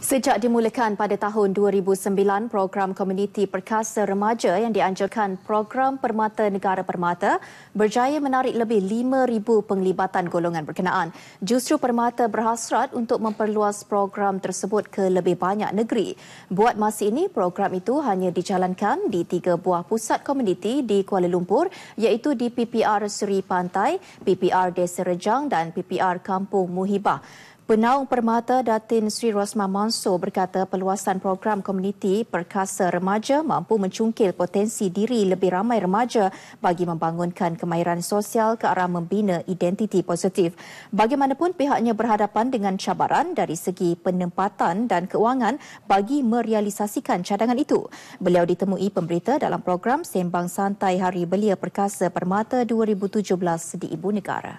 Sejak dimulakan pada tahun 2009, program Komuniti Perkasa Remaja yang dianjurkan Program Permata Negara Permata berjaya menarik lebih 5,000 penglibatan golongan berkenaan. Justru Permata berhasrat untuk memperluas program tersebut ke lebih banyak negeri. Buat masa ini, program itu hanya dijalankan di tiga buah pusat komuniti di Kuala Lumpur iaitu di PPR Seri Pantai, PPR Desa Rejang dan PPR Kampung Muhibah. Penaung Permata Datin Sri Rosma Mansur berkata peluasan program komuniti perkasa remaja mampu mencungkil potensi diri lebih ramai remaja bagi membangunkan kemahiran sosial ke arah membina identiti positif. Bagaimanapun pihaknya berhadapan dengan cabaran dari segi penempatan dan keuangan bagi merealisasikan cadangan itu. Beliau ditemui pemberita dalam program Sembang Santai Hari Belia Perkasa Permata 2017 di Ibu Negara.